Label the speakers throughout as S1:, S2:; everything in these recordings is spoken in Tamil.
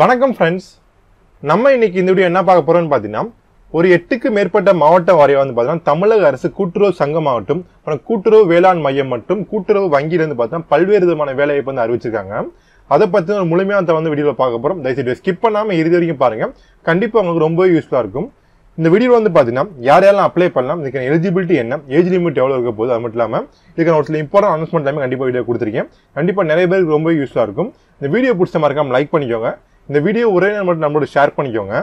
S1: வணக்கம் ஃப்ரெண்ட்ஸ் நம்ம இன்னைக்கு இந்த வீடியோ என்ன பார்க்க போறோம்னு பார்த்தீங்கன்னா ஒரு எட்டுக்கு மேற்பட்ட மாவட்ட வாரியம் வந்து பார்த்தீங்கன்னா தமிழக அரசு கூட்டுறவு சங்கம் ஆகட்டும் அப்புறம் கூட்டுறவு வேளாண் மையம் மற்றும் கூட்டுறவு வங்கியிலிருந்து பார்த்தீங்கன்னா பல்வேறு விதமான வேலைவாய்ப்பு வந்து அறிவிச்சிருக்காங்க. அதை பற்றி ஒரு முழுமையான வந்து வீடியோவில் பார்க்க போகிறோம் தயவுசெய்து ஸ்கிப் பண்ணாமல் இறுதி வரைக்கும் பாருங்க. கண்டிப்பாக உங்களுக்கு ரொம்ப யூஸ்ஃபுல்லாக இருக்கும். இந்த வீடியோ வந்து பார்த்தீங்கன்னா யார் யாரெல்லாம் அப்ளை பண்ணலாம் இதுக்கான எலிஜிபிலிட்டி என்ன ஏஜ் லிமிட் எவ்வளோ இருக்க போகுது அது மட்டும் இல்லாமல் இதுக்கான ஒரு சில இம்பார்ட்டன் அனௌன்ஸ்மெண்ட் எல்லாமே கண்டிப்பாக வீடியோ கொடுத்துருக்கேன். கண்டிப்பாக நிறைய பேருக்கு ரொம்ப யூஸ்ஃபுல்லாக இருக்கும். இந்த வீடியோ பிடிச்ச மறக்காமல் லைக் பண்ணிக்கோங்க. இந்த வீடியோ ஒரே நேரம் மட்டும் நம்மளோட ஷேர் பண்ணிக்கோங்க.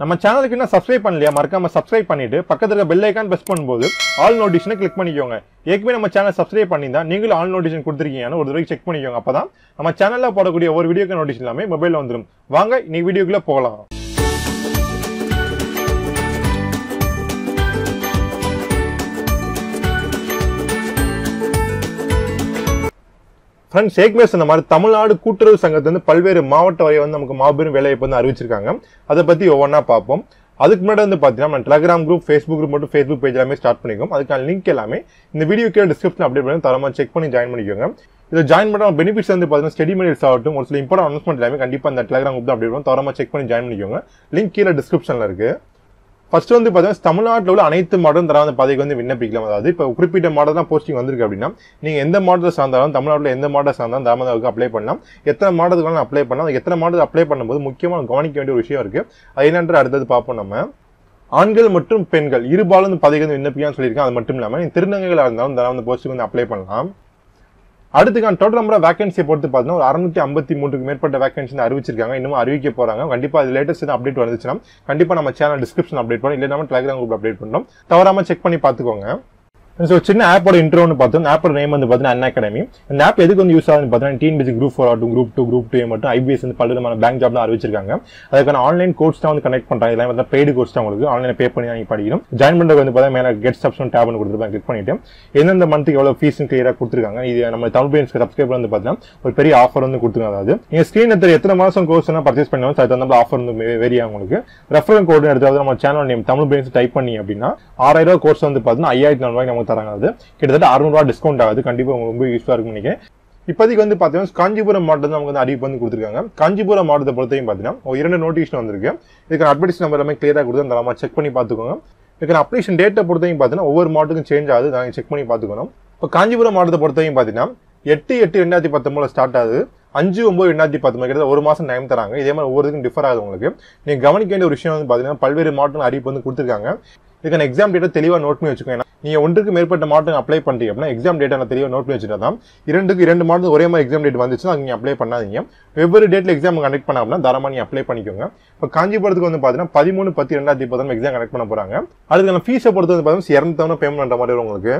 S1: நம்ம சேனலுக்கு என்ன சப்ஸ்கிரைப் பண்ணலையா? மறக்காம சப்ஸ்கிரைப் பண்ணிட்டு பக்கத்துல இருக்க பெல் ஐக்கான் பிரஸ் பண்ணும்போது ஆல் நோட்டிஷனை கிளிக் பண்ணிக்கோங்க. ஏற்கனவே நம்ம சேனல் சப்ஸ்கிரைப் பண்ணியிருந்தா நீங்களும் ஆல் நோட்டிஷன் கொடுத்துருக்கீங்கன்னு ஒரு தடவை செக் பண்ணிக்கோங்க. அப்பதான் நம்ம சேனல்ல போடக்கூடிய ஒரு வீடியோக்கு நோட்டிஷன் எல்லாமே மொபைலில் வந்துடும் வாங்க இன்னைக்கு வீடியோக்குள்ள போகலாம். ஃப்ரெண்ட்ஸ் ஏற்கனவே சொன்ன மாதிரி தமிழ்நாடு கூட்டுறவு சங்கத்திலிருந்து பல்வேறு மாவட்ட வரை வந்து நமக்கு மாபெரும் வேலையை வந்து அறிவிச்சிருக்காங்க. அதை பற்றி ஒவ்வொன்றா பார்ப்போம். அதுக்கு முன்னாடி வந்து பார்த்தீங்கன்னா நம்ம டெலகிராம் குரூப் ஃபேஸ்புக் குரூப் மட்டும் ஃபேஸ்புக் பேஜ் எல்லாமே ஸ்டார்ட் பண்ணிக்கோம் அதுக்கான லிங்க் எல்லாமே இந்த வீடியோ கீழே டிஸ்கிரிப்ஷன் அப்டேட் பண்ணி தரமாக செக் பண்ணி ஜாயின் பண்ணிக்கோங்க. இதை ஜாயின் பண்ண பெனிஃபிட்ஸ் வந்து பார்த்தீங்கன்னா ஸ்டடி மெட்டீரியல்ஸ் ஆகட்டும் ஒரு சில இம்பார்ட்டன் அனௌன்ஸ்மெண்ட் எல்லாமே கண்டிப்பாக இந்த டெலகிராம் குரூப் அப்டேட் பண்ணுவோம் தரமாக செக் பண்ணி ஜாயின் பண்ணிக்கோங்க. லிங்க் கீழே டிஸ்கிரிப்ஷனில் இருக்குது ஃபர்ஸ்ட் வந்து பார்த்தீங்கன்னா தமிழ்நாட்டில் உள்ள அனைத்து மாடலும் தராத பதவிக்கு வந்து விண்ணப்பிக்கலாம். அதாவது இப்போ குறிப்பிட்ட மாடல் தான் போஸ்டிங் வந்திருக்கு அப்படின்னா நீங்கள் எந்த மாடல் சார்ந்தாலும் தமிழ்நாட்டில் எந்த மாடல் சார்ந்தாலும் தாமதாவுக்கு அப்ளை பண்ணலாம். எத்தனை மாடலுக்கு வேணாலும் அப்ளை பண்ணலாம் எத்தனை மாடல் அப்ளை பண்ணும்போது முக்கியமாக கவனிக்க வேண்டிய ஒரு விஷயம் இருக்குது அது என்னன்ற அடுத்தது பார்ப்போம் நம்ம. ஆண்கள் மற்றும் பெண்கள் இருபாலும் பதவிக்கு வந்து விண்ணப்பிக்கலாம்னு சொல்லியிருக்கேன் அது மட்டும் இல்லாமல் நீங்கள் திருநங்கைகளாக இருந்தாலும் தாராள போஸ்ட்டுக்கு வந்து அப்ளை பண்ணலாம். அடுத்துக்கான டோட்டல் நம்பர் வேகன்சியை பொறுத்து பார்த்தீங்கன்னா ஒரு அறுநூத்தி ஐம்பத்தி மூன்றுக்கு மேற்பட்ட வேகன்சி அறிவிச்சிருக்காங்க. இன்னும் அறிவிக்க போறாங்க. கண்டிப்பா அது லேட்டஸ்ட் அப்டேட் வந்துச்சுன்னா கண்டிப்பா நம்ம சேனல் டிஸ்கிரிப்ஷன் அப்டேட் பண்ணி இல்லை நம்ம டெலிகிராம் குரூப் அப்டேட் பண்ணோம். தவறாம செக் பண்ணி பார்த்துக்கோங்க. ஸோ சின்ன ஆப்போட இன்ட்ரோன்னு பார்த்தோம். ஆப்போட நேம் வந்து பார்த்தீங்கன்னா அன் அகாடமி இந்த ஆப் எதுக்கு வந்து யூஸ் ஆகுதுன்னு பார்த்தீங்கன்னா டிஎன்பிசி குரூப் ஃபோர் ஆகட்டும் குரூப் டூ குரூப் டூ மட்டும் ஐபிஎஸ் வந்து பல்வேறு பேங்க் ஜாப் தான் அறிவிச்சிருக்காங்க. அதுக்கான ஆன்லைன் கோர்ஸ் தான் வந்து கனெக்ட் பண்ணுறாங்க இதெல்லாம் வந்து பெய்டு கோர்ஸ் தான் உங்களுக்கு. ஆன்லைன் பே பண்ணி நீங்கள் படிக்கணும். ஜாயின் பண்ணுறது வந்து பார்த்தீங்கன்னா மேலே கெட் சப்ஷன் டேப்னு கொடுத்துருப்பாங்க. கிளிக் பண்ணிட்டு எந்தெந்த மந்த்துக்கு எவ்வளோ ஃபீஸ் கிளியராக கொடுத்துருக்காங்க. இது நம்ம தமிழ் பேன்ஸ்க்கு சப்ஸ்கிரைபர் வந்து பார்த்தீங்கன்னா ஒரு பெரிய ஆஃபர் வந்து கொடுத்துருக்காங்க. அதாவது நீங்கள் ஸ்க்ரீன் எடுத்து எத்தனை மாதம் கோர்ஸ் பர்ச்சேஸ் பண்ணாலும் அது தகுந்த ஆஃபர் வந்து வெரி உங்களுக்கு. ரெஃபரல் கோடு எடுத்து நம்ம channel name Tamil fans type பண்ணி அப்படின்னா ஆறாயிரம் ரூபாய் கோர்ஸ் வந்து பார்த்தீங்கன்னா ஐயாயிரத்தி நானூறு உங்களுக்கு தராங்க அது கிட்டத்தட்ட அறுநூறுவா டிஸ்கவுண்ட் ஆகுது. கண்டிப்பாக உங்களுக்கு ரொம்ப யூஸ்ஃபுல்லாக இருக்கும் நினைக்கிறேன். இப்போதைக்கு வந்து பார்த்தீங்கன்னா காஞ்சிபுரம் மாவட்டம் நமக்கு வந்து அறிவிப்பு வந்து கொடுத்துருக்காங்க. காஞ்சிபுரம் மாவட்டத்தை பொறுத்தையும் பார்த்தீங்கன்னா ஒரு இரண்டு நோட்டிஃபிகேஷன் வந்திருக்கு. இதுக்கு அட்வர்டைஸ் நம்பர் எல்லாமே கிளியராக கொடுத்து அந்த செக் பண்ணி பார்த்துக்கோங்க இதுக்கு அப்ளிகேஷன் டேட்டை பொறுத்தையும் பார்த்தீங்கன்னா ஒவ்வொரு மாவட்டத்துக்கும் சேஞ்ச் ஆகுது. நாங்கள் செக் பண்ணி பார்த்துக்கணும் இப்போ காஞ்சிபுரம் மாவட்டத்தை பொறுத்தையும் பார்த்தீங்கன்னா எட்டு எட்டு ரெண்டாயிரத்தி பத்தொன்பதுல ஸ்டார்ட் ஆகுது. அஞ்சு ஒம்பது ரெண்டாயிரத்தி பத்தொம்பது கிட்ட ஒரு மாதம் டைம் தராங்க. இதே மாதிரி ஒவ்வொருக்கும் டிஃபர் ஆகுது உங்களுக்கு. நீங்கள் கவனிக்க வேண்டிய ஒரு விஷயம் வந்து பார்த்தீங்கன்னா பல்வேறு மாவட்டம் அறிவிப்பு வந்து கொடுத்துருக்காங்க. இதுக்கான எக்ஸாம் டேட்டா தெளிவாக நோட் பண்ணி வச்சுக்கோங்க ஏன்னா ஒன்றுக்கு மேற்பட்ட மாவட்டம் அப்ளை பண்ணுறீங்க அப்படின்னா எக்ஸாம் டேட்டா நான் தெளிவாக நோட் பண்ணி வச்சுட்டு தான் இரண்டுக்கு இரண்டு மாவட்டம் ஒரே மாதிரி எக்ஸாம் டேட் வந்துச்சுன்னா நீங்கள் அப்ளை பண்ணாதீங்க. வெவ்வேறு டேட்டில் எக்ஸாம் கனெக்ட் பண்ண அப்படின்னா தாராளமா நீங்கள் அப்ளை பண்ணிக்கோங்க. இப்போ காஞ்சிபுரத்துக்கு வந்து பார்த்தீங்கன்னா பதிமூணு பத்து ரெண்டாயிரத்தி பத்தாம் எக்ஸாம் கனெக்ட் பண்ண போகிறாங்க அதுக்கான ஃபீஸை பொறுத்து வந்து பார்த்தீங்கன்னா இரநூத்தவன பேமெண்ட் பண்ணுற மாதிரி வரும் உங்களுக்கு.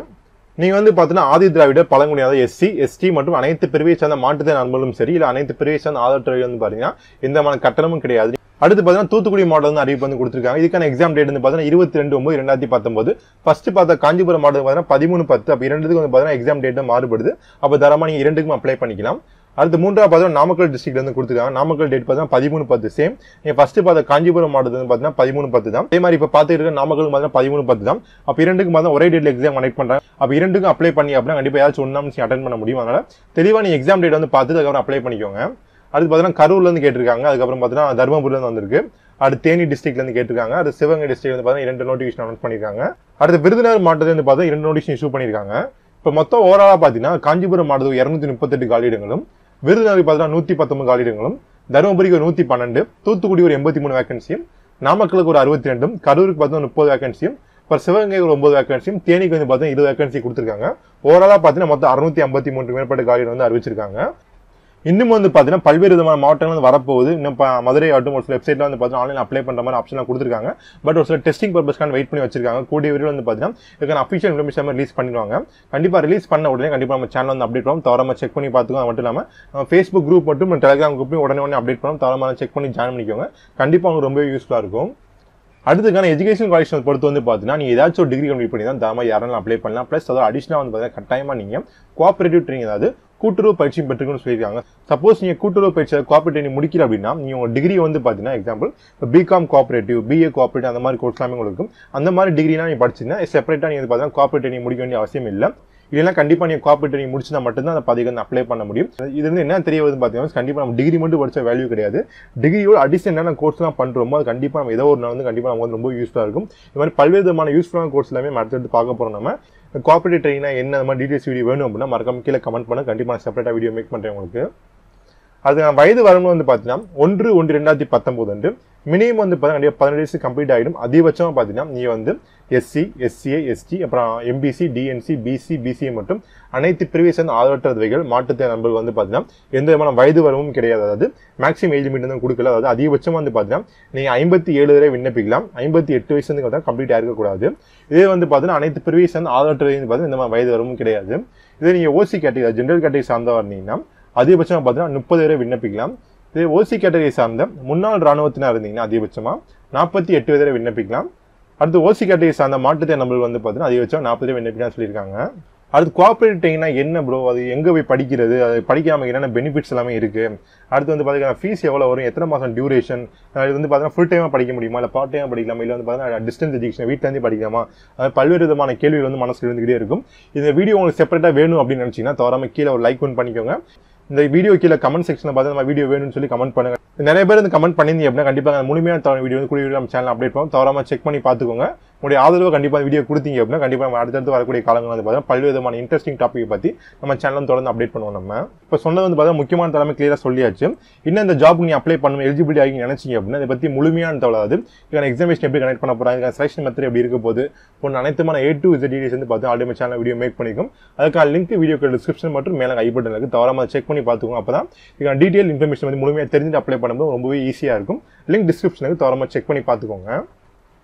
S1: நீங்க வந்து பார்த்தீங்கன்னா ஆதி திராவிட பழங்குடியாத எஸ்சி எஸ்டி மற்றும் அனைத்து பிரிவை சார்ந்த மாற்றுத்திறன் நண்பர்களும் சரி இல்லை அனைத்து பிரிவை சார்ந்த ஆதரவு துறை வந்து பார்த்தீங்கன்னா எந்த விதமான கட்டணமும் கிடையாது. அடுத்து பார்த்தீங்கன்னா தூத்துக்குடி மாடல் வந்து அறிவிப்பு வந்து கொடுத்துருக்காங்க. இதுக்கான எக்ஸாம் டேட் வந்து பார்த்தீங்கன்னா இருபத்தி ரெண்டு ஒன்பது ரெண்டாயிரத்தி பத்தொன்பது. ஃபர்ஸ்ட் பார்த்தா காஞ்சிபுரம் மாடல் பார்த்தீங்கன்னா பதிமூணு பத்து அப்போ இரண்டுக்கு வந்து பார்த்தீங்கன்னா எக்ஸாம் டேட் மாறுபடுது. அப்போ தரமாக நீங்கள் இரண்டுக்கும் அப்ளை பண்ணிக்கலாம். அடுத்து மூன்றாவது பார்த்தீங்கன்னா நாமக்கல் டிஸ்ட்ரிக்ட் வந்து கொடுத்துருக்காங்க. நாமக்கல் டேட் பார்த்தீங்கன்னா பதிமூணு பத்து சேம் நீங்கள் ஃபர்ஸ்ட் பார்த்த காஞ்சிபுரம் மாவட்டத்தில் வந்து பார்த்தீங்கன்னா பதிமூணு பத்து தான். அதே மாதிரி இப்போ பார்த்துட்டு இருக்க நாமக்கல் பார்த்தீங்கன்னா பதிமூணு பத்து தான். அப்போ இரண்டுக்கும் பார்த்தா ஒரே டேட்ல எக்ஸாம் கனெக்ட் பண்ணுறேன் அப்போ இரண்டுக்கும் அப்ளை பண்ணி அப்படின்னா கண்டிப்பாக ஏதாச்சும் ஒன்றாம் அட்டன் பண்ண முடியும். அதனால தெளிவாக நீ எக்ஸாம் டேட் வந்து பார்த்து அதுக்கப்புறம் அப்ளை பண்ணிக்கோங்க. அடுத்து பார்த்தீங்கன்னா கரூர்லேருந்து கேட்டிருக்காங்க. அதுக்கப்புறம் பார்த்தீங்கன்னா தருமபுரிலேருந்து வந்திருக்கு. அடுத்து தேனி டிஸ்ட்ரிக்ட்லேருந்து கேட்டிருக்காங்க. அடுத்து சிவகங்கை டிஸ்ட்ரிக்ட் வந்து பார்த்தீங்கன்னா இரண்டு நோட்டிஃபிகேஷன் அனௌன்ஸ் பண்ணியிருக்காங்க. அடுத்து விருதுநகர் மாவட்டத்தில் பார்த்தா இரண்டு நோட்டிஃபிகேஷன் இஷ்யூ பண்ணிருக்காங்க இப்போ மொத்தம் ஓவராலாக பார்த்தீங்கன்னா காஞ்சிபுரம் மாவட்டத்தில் இரநூத்தி முப்பத்தெட்டு காலியிடங்களும் விருதுநகர் பார்த்தீங்கன்னா நூற்றி பத்தொன்பது காலியிடங்களும் தருமபுரிக்கு ஒரு நூற்றி பன்னெண்டு தூத்துக்குடி ஒரு எண்பத்தி மூணு வேகன்சியும் நாமக்கலுக்கு ஒரு அறுபத்தி ரெண்டும் கரூருக்கு பார்த்தீங்கன்னா முப்பது வேகன்சியும் இப்போ சிவகங்கைக்கு ஒரு ஒன்பது வேகன்சியும் தேனிக்கு வந்து பார்த்தீங்கன்னா இருபது வேகன்சி கொடுத்துருக்காங்க. ஓவராலாக பார்த்தீங்கன்னா மொத்தம் அறுநூத்தி ஐம்பத்தி மூன்று மேற்பட்ட காலியிடம் வந்து அறிவிச்சிருக்காங்க. இன்னும் வந்து பார்த்தீங்கன்னா பல்வேறு விதமான மாவட்டங்கள் வந்து வரப்போகுது. இன்னும் மதுரை ஆட்டும் ஒரு சில வெப்சைட்ல வந்து பார்த்தீங்கன்னா ஆன்லைன் அப்ளை பண்ணுற மாதிரி ஆப்ஷன்லாம் கொடுத்துருக்காங்க. பட் ஒரு சில டெஸ்டிங் பர்பஸ்க்கான வெயிட் பண்ணி வச்சிருக்காங்க. கூடிய விரைவில் வந்து பார்த்தீங்கன்னா இதுக்கான அஃபிஷியல் இன்ஃபர்மேஷன் ரிலீஸ் பண்ணிடுவாங்க. கண்டிப்பாக ரிலீஸ் பண்ண உடனே கண்டிப்பாக நம்ம சேனல் வந்து அப்டேட் பண்ணுவோம். தவறாமல் செக் பண்ணி பார்த்துக்கோ அது மட்டும் இல்லாமல் ஃபேஸ்புக் குரூப் மட்டும் டெலிகிராம் குரூப்பையும் உடனே உடனே அப்டேட் பண்ணுவோம். தவறாமல் செக் பண்ணி ஜாயின் பண்ணிக்கோங்க. கண்டிப்பாக உங்களுக்கு ரொம்ப யூஸ்ஃபுல்லாக இருக்கும். அடுத்துக்கான எஜுகேஷன் குவாலிஃபிகேஷன் பொறுத்து வந்து பார்த்தீங்கன்னா நீங்கள் ஏதாச்சும் ஒரு டிகிரி கம்ப்ளீட் பண்ணி தான் தாமா யாரும் அப்ளை பண்ணலாம் ப்ளஸ் அதாவது அடிஷனலாக வந்து பார்த்தீங்கன்னா கட்டாயமாக நீங்கள் கோஆப்ரேட்டிவ் ட்ரைனிங் அதாவது கூட்டுறவு பயிற்சி பெற்றுக்கணும்னு சொல்லியிருக்காங்க. சப்போஸ் நீங்கள் கூட்டுறவு பயிற்சி கோஆபரேட்டிவ் நீ முடிக்கிற அப்படின்னா நீங்கள் உங்கள் டிகிரி வந்து பார்த்தீங்கன்னா எக்ஸாம்பிள் இப்போ பிகாம் கோஆபரேட்டிவ் பிஏ கோஆபரேட்டிவ் அந்த மாதிரி கோர்ஸ் எல்லாமே உங்களுக்கு இருக்கும். அந்த மாதிரி டிகிரினா நீ படிச்சீங்கன்னா செப்பரேட்டாக நீங்கள் பார்த்தீங்கன்னா கோஆபரேட்டிவ் நீ முடிக்க வேண்டிய அவசியம் இல்லை. இதெல்லாம் கண்டிப்பாக நீங்கள் காப்பீட்டு நீங்கள் முடிச்சுனா மட்டும்தான் அந்த பதவிக்கு வந்து அப்ளை பண்ண முடியும். இது வந்து என்ன தெரிய வருது பார்த்தீங்கன்னா கண்டிப்பாக நம்ம டிகிரி மட்டும் படித்த வேல்யூ கிடையாது. டிகிரியோட அடிஷன் என்னென்ன கோர்ஸ்லாம் பண்ணுறோமோ அது கண்டிப்பாக நம்ம ஏதோ ஒரு நாள் வந்து கண்டிப்பாக நமக்கு வந்து ரொம்ப யூஸ்ஃபுல்லாக இருக்கும். இது மாதிரி பல்வேறு விதமான யூஸ்ஃபுல்லான கோர்ஸ் எல்லாமே அடுத்தடுத்து பார்க்க போகிறோம் நம்ம. கோஆப்ரேட்டிவ் ட்ரைனிங்னா என்ன? அந்த மாதிரி டீடைல்ஸ் வீடியோ வேணும் அப்படின்னா மறக்காம கீழே கமெண்ட் பண்ண. கண்டிப்பாக நான் செப்பரேட்டாக வீடியோ மேக் பண்ணுறேன் உங்களுக்கு. அது வயது வரம்பு வந்து பார்த்தீங்கன்னா ஒன்று ஒன்று ரெண்டாயிரத்தி பத்தொம்போது அன்று. மினிமம் வந்து பார்த்தீங்கன்னா பதினெட்டு வயசு கம்ப்ளீட் ஆகிடும் அதிகபட்சமாக பார்த்தீங்கன்னா நீ வந்து எஸ்சி எஸ்சிஏ எஸ்டி அப்புறம் எம்பிசி டிஎன்சி பிசி பிசிஏ மற்றும் அனைத்து பிரிவை சேர்ந்த ஆதரவற்றவைகள் மாற்றுத்திற நண்பர்கள் வந்து பார்த்தீங்கன்னா எந்த விதமான வயது வரவும் கிடையாது. அதாவது மேக்ஸிமம் ஏஜ் லிமிட் வந்து கொடுக்கல. அதாவது அதிகபட்சமாக வந்து பார்த்தீங்கன்னா நீங்கள் ஐம்பத்தி ஏழு வரை விண்ணப்பிக்கலாம். ஐம்பத்தி எட்டு வயசு வந்து பார்த்தா கம்ப்ளீட் ஆகிருக்கக்கூடாது இதே வந்து பார்த்தீங்கன்னா அனைத்து பிரிவை சேர்ந்த ஆதரவற்ற வந்து பார்த்தீங்கன்னா இந்த மாதிரி வயது வரவும் கிடையாது. இதே நீங்கள் ஓசி கேட்டகரி ஜென்ரல் கேட்டகரி சார்ந்த இருந்தீங்கன்னா அதிகபட்சமாக பார்த்தீங்கன்னா முப்பது பேரை விண்ணப்பிக்கலாம். இதே ஓசி கேட்டகரி சார்ந்த முன்னாள் ராணுவத்தினர் இருந்தீங்கன்னா அதிகபட்சமாக நாற்பத்தி எட்டு பேரை விண்ணப்பிக்கலாம். அடுத்து ஓசி கேட்டகரி சார்ந்த மாற்றுத்திறன் நம்மளுக்கு வந்து பார்த்தீங்கன்னா அதிகபட்சம் நாற்பது பேர் விண்ணப்பிக்கலாம் சொல்லியிருக்காங்க. அடுத்து கோஆபரேட்டிங்னா என்ன ப்ரோ அது எங்கே போய் படிக்கிறது? அது படிக்காமல் என்னென்ன பெனிஃபிட்ஸ் எல்லாமே இருக்குது அடுத்து வந்து பார்த்தீங்கன்னா ஃபீஸ் எவ்வளோ வரும்? எத்தனை மாதம் டியூரேஷன் இது வந்து பார்த்தீங்கன்னா ஃபுல் டைமாக படிக்க முடியுமா? இல்லை பார்ட் டைமாக படிக்கலாமா? இல்லை வந்து பார்த்தீங்கன்னா டிஸ்டன்ஸ் எஜுகேஷன் வீட்டிலேருந்து படிக்கலாமா? அது பல்வேறு விதமான கேள்விகள் வந்து மனசில் இருந்துகிட்டே இருக்கும். இந்த வீடியோ உங்களுக்கு செப்பரேட்டாக வேணும் அப்படின்னு நினச்சிங்கன்னா தவறாமல் கீழே ஒரு லைக் ஒன் பண்ணிக்கோங்க. இந்த வீடியோ கீழே கமெண்ட் செக்ஷனில் பார்த்து நம்ம வீடியோ வேணும்னு சொல்லி கமெண்ட் பண்ணுங்க. நிறைய பேர் வந்து கமெண்ட் பண்ணியிருந்தீங்க அப்படின்னா கண்டிப்பாக முழுமையான தவிர வீடியோ வந்து கூடிய நம்ம சேனல் அப்டேட் பண்ணுவோம். தவறாம செக் பண்ணி பார்த்துக்கோங்க. உங்களுடைய ஆதரவு கண்டிப்பாக வீடியோ கொடுத்தீங்க அப்படின்னா கண்டிப்பாக நம்ம அடுத்தடுத்து வரக்கூடிய காலங்கள் வந்து பார்த்தீங்கன்னா பல்வேறு விதமான இன்ட்ரெஸ்டிங் டாபிக் பற்றி நம்ம சேனலும் தொடர்ந்து அப்டேட் பண்ணுவோம் நம்ம. இப்போ சொன்னது வந்து பார்த்தீங்கன்னா முக்கியமான தலைமை கிளியராக சொல்லியாச்சு. இன்னும் இந்த ஜாப் நீ அப்ளை பண்ணணும் எலிஜிபிலிட்டி ஆகி நினைச்சிங்க அப்படின்னா இதை பற்றி முழுமையான தவிர அதாவது இதுக்கான எக்ஸாமினேஷன் எப்படி கனெக்ட் பண்ண போகிறாங்க இதுக்கான செலக்ஷன் மெத்தட் எப்படி இருக்க போது ஒன்று அனைத்துமான ஏ டு இசட் டீடைல்ஸ் வந்து பார்த்து ஆல்ரெடி சேனல் வீடியோ மேக் பண்ணிக்கும் அதுக்கான லிங்க் வீடியோக்கு டிஸ்கிரிப்ஷன் மற்றும் மேலே ஐ பட்டன் இருக்குது தவறாமல் செக் பண்ணி பார்த்துக்கோங்க. அப்போ தான் இதுக்கான டீட்டெயில் இன்ஃபர்மேஷன் வந்து முழுமையாக தெரிஞ்சுட்டு அப்ளை பண்ணும்போது ரொம்பவே ஈஸியாக இருக்கும். லிங்க் டிஸ்கிரிப்ஷனுக்கு தவறாம செக் பண்ணி பார்த்துக்கோங்க.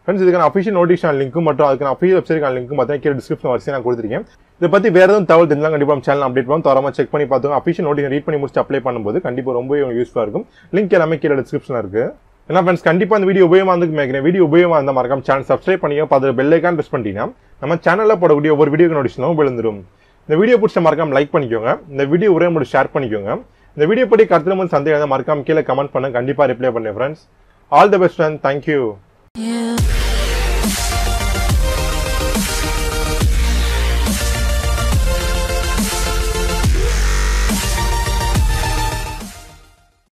S1: ஃப்ரெண்ட்ஸ் இதுக்கான அஃபிஷியல் நோட்டிஃபிகேஷன் லிங்க்கும் மற்றும் அதுக்கான அஃபிஷியல் வெப்சைட்டுக்கான லிங்க்கும் பார்த்தீங்கன்னா கீழே டிஸ்கிரிப்ஷன் வரிசை நான் கொடுத்துருக்கேன். இதை பற்றி வேறு எதுவும் தகவல் தெரிஞ்சாலும் கண்டிப்பாக நம்ம சேனல் அப்டேட் பண்ணுவோம். தரமாக செக் பண்ணி பார்த்துக்கோங்க. அஃபிஷியல் நோட்டிஃபிகேஷன் ரீட் பண்ணி முடிச்சு அப்ளை பண்ணும்போது கண்டிப்பாக ரொம்ப யூஸ்ஃபுல்லாக இருக்கும். லிங்க் எல்லாமே கீழே டிஸ்கிரிப்ஷனில் இருக்குது ஏன்னா ஃப்ரெண்ட்ஸ் கண்டிப்பாக இந்த வீடியோ உபயோகமாக இருந்து மேக்கிறேன் வீடியோ உபயோகமாக இருந்தால் மறக்காம சேனல் சப்ஸ்கிரைப் பண்ணிங்க பார்த்து பெல்லைக்கான் ப்ரெஸ் பண்ணிட்டீங்கன்னா நம்ம சேனலில் போடக்கூடிய ஒவ்வொரு வீடியோ நோட்டிஃபிகேஷனும் விழுந்துடும் இந்த வீடியோ பிடிச்ச மறக்காம லைக் பண்ணிக்கோங்க. இந்த வீடியோ ஒரே மட்டும் ஷேர் பண்ணிக்கோங்க. இந்த வீடியோ பற்றி கருத்துல வந்து சந்தேகம் மறக்காம கீழே கமெண்ட் பண்ண கண்டிப்பாக ரிப்ளை பண்ணேன் friends all the best friend thank you